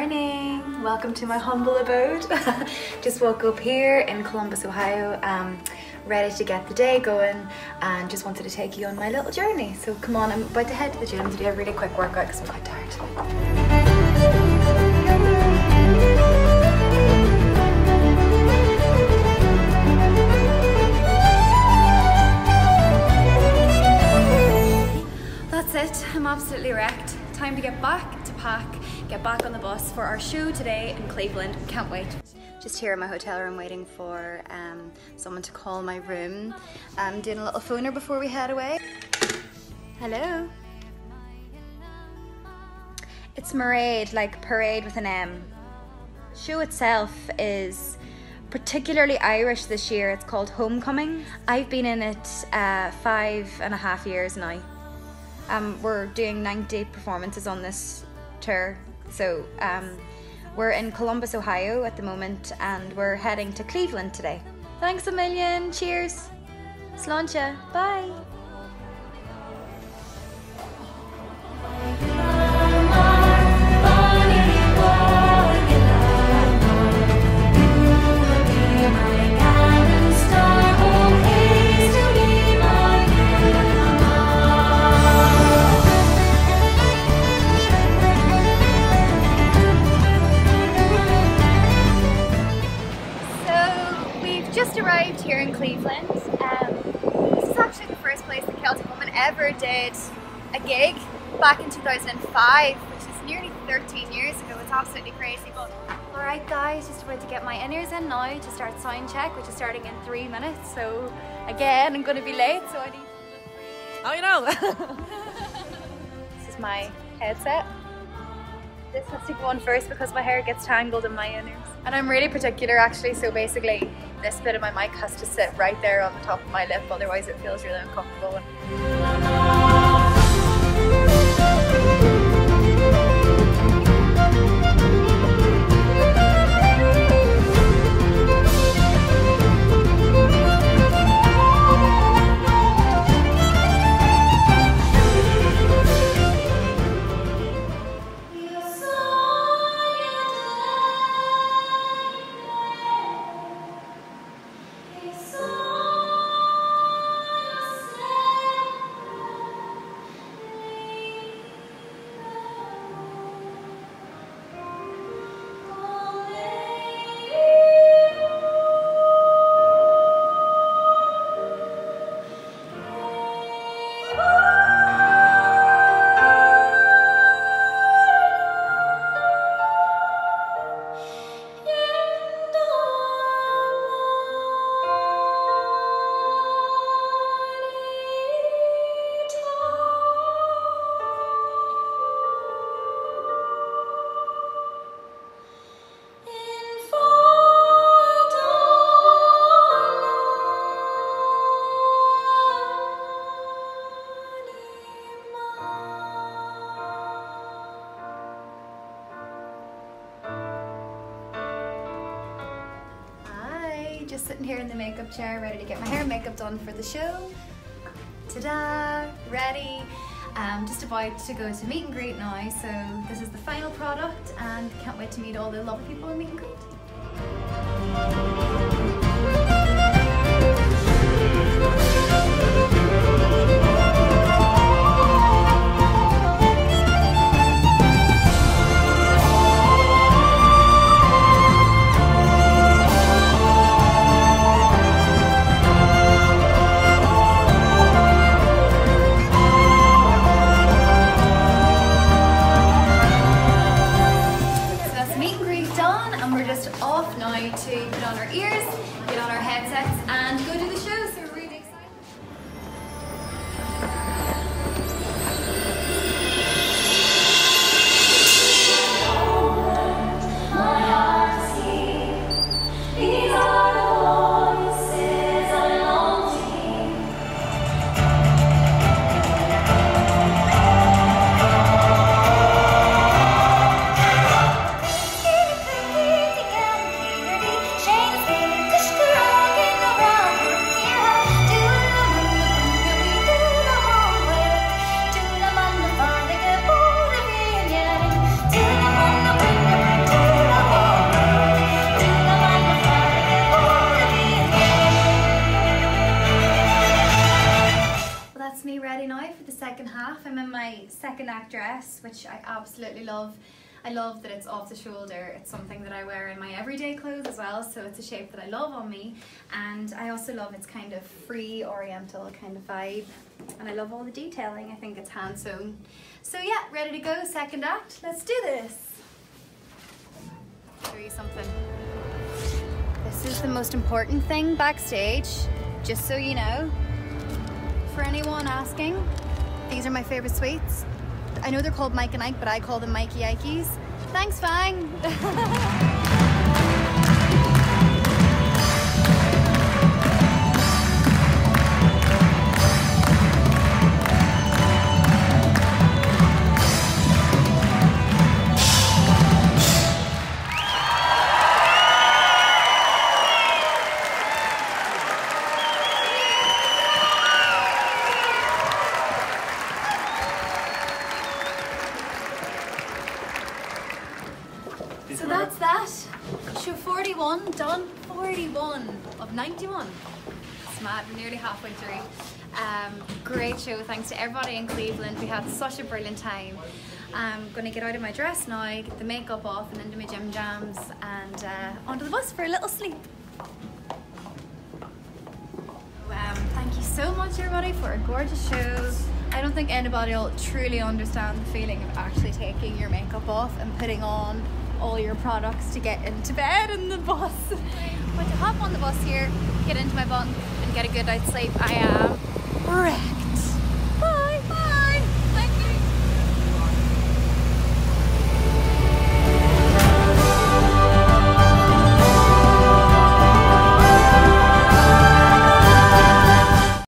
morning. Welcome to my humble abode. just woke up here in Columbus, Ohio, um, ready to get the day going and just wanted to take you on my little journey. So come on, I'm about to head to the gym to do a really quick workout because I'm quite tired. That's it, I'm absolutely wrecked. Time to get back to pack get back on the bus for our show today in Cleveland. Can't wait. Just here in my hotel room waiting for um, someone to call my room. I'm doing a little phoner before we head away. Hello. It's Mairéad, like parade with an M. Show itself is particularly Irish this year. It's called Homecoming. I've been in it uh, five and a half years now. Um, we're doing 90 performances on this tour so um, we're in Columbus, Ohio at the moment, and we're heading to Cleveland today. Thanks a million. Cheers. Sláinte. Bye. Ever did a gig back in 2005, which is nearly 13 years ago. It's absolutely crazy. But alright guys, just about to get my inners in now to start sound check, which is starting in three minutes. So again, I'm gonna be late, so I need Oh you know This is my headset. This has to go on first because my hair gets tangled in my inners. And I'm really particular actually, so basically this bit of my mic has to sit right there on the top of my lip, otherwise it feels really uncomfortable. Just sitting here in the makeup chair, ready to get my hair and makeup done for the show. Ta-da! Ready. Um, just about to go to meet and greet now, so this is the final product and can't wait to meet all the lovely people in meet and greet. My second act dress, which I absolutely love. I love that it's off the shoulder. It's something that I wear in my everyday clothes as well, so it's a shape that I love on me. And I also love its kind of free oriental kind of vibe. And I love all the detailing. I think it's hand sewn. So yeah, ready to go, second act. Let's do this. Show you something. This is the most important thing backstage, just so you know. For anyone asking, these are my favorite sweets. I know they're called Mike and Ike, but I call them Mikey Ikeys. Thanks, Fang. So that's that. Show 41 done. 41 of 91. It's mad. We're nearly halfway through. Um, great show. Thanks to everybody in Cleveland. We had such a brilliant time. I'm gonna get out of my dress now, get the makeup off, and into my gym jams, and uh, onto the bus for a little sleep. Um, thank you so much, everybody, for a gorgeous show. I don't think anybody will truly understand the feeling of actually taking your makeup off and putting on all your products to get into bed in the bus. but to hop on the bus here, get into my bunk, and get a good night's sleep, I am wrecked.